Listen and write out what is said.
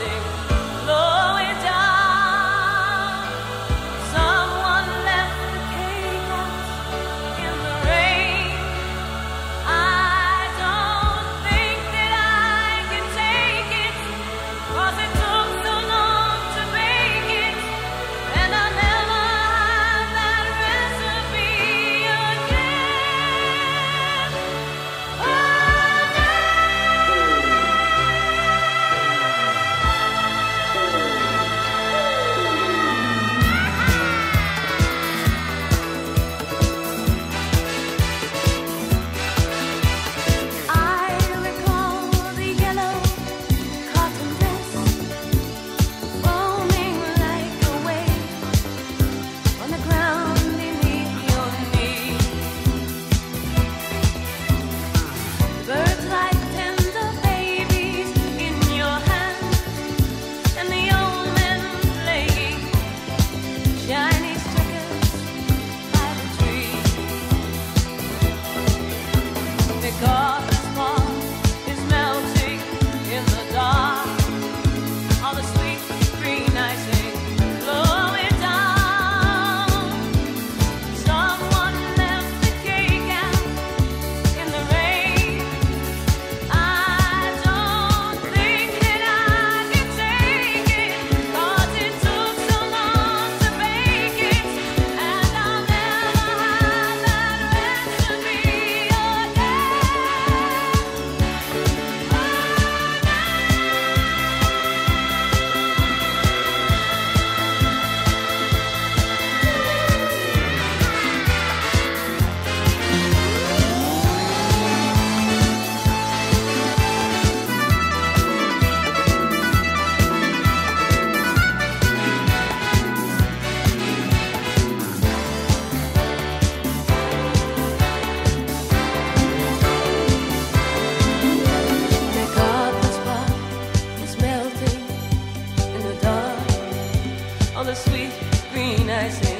sing. on the sweet green ice.